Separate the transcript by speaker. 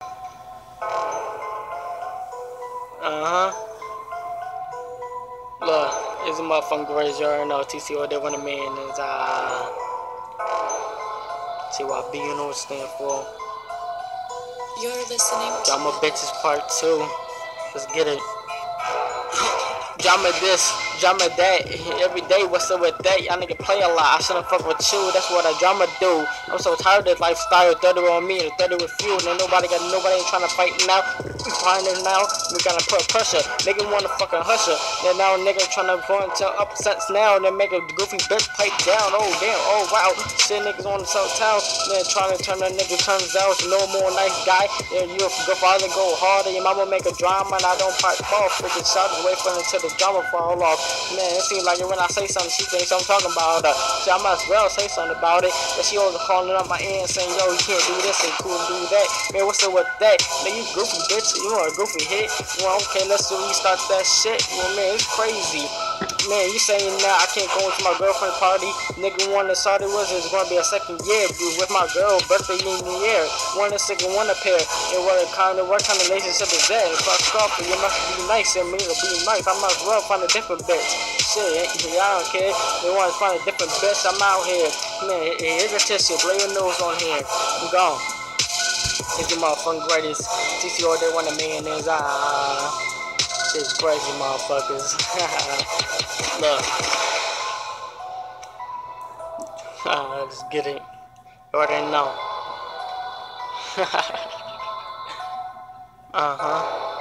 Speaker 1: Uh huh. Look, it's a motherfucking you already know TCO they want a man is uh TYB you know what stand for.
Speaker 2: You're listening to
Speaker 1: Drama bitches part two. Let's get it. Drama this, drama that. Every day, what's up with that? Y'all nigga play a lot. I shouldn't fuck with you. That's what a drama do. I'm so tired of this lifestyle. 30 on me and 30 with you. And nobody got nobody ain't trying to fight now. We find it now. We gotta put pressure. Nigga wanna fucking hush her. Then now nigga trying to point to upsets now. Then make a goofy bitch pipe down. Oh damn. Oh wow. Shit niggas on the south town. Then trying to turn that nigga turns out. No more nice guy. Then you go father go harder. Your mama make a drama and I don't pipe off. Freaking shot away from until the drama fall off. Man, it seems like when I say something, she thinks I'm talking about her. So I might as well say something about it. But she always calling up my ear and saying, yo, you can't do this and couldn't do that. Man, what's up with that? Man, you goofy bitch. You want a goofy hit? Well, okay, let's restart that shit. Well, man, it's crazy. Man, you saying now I can't go into my girlfriend party? Nigga, one that started was it's gonna be a second year, dude, with my girl, birthday in the year. One a second, one a pair. And what kind of what kind of relationship is that? Fuck off, you must be nice and me to be nice. I might as well find a different bitch. Shit, I don't care. They want to find a different bitch. I'm out here. Man, here's a tissue. Lay your nose on here. I'm gone. It's the motherfucking greatest. TCO, they want a man is ah. Shit's crazy, motherfuckers. Look. Ah, just get it. You already know. uh huh.